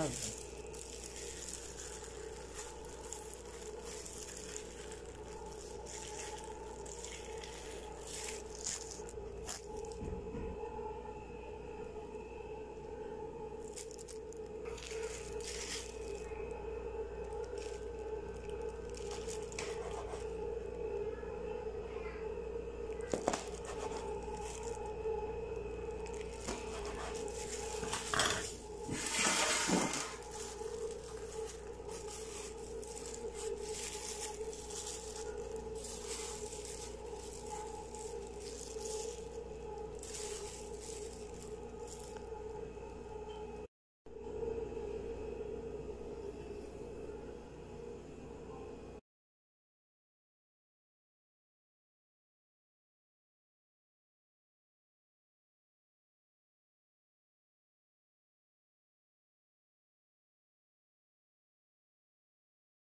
love.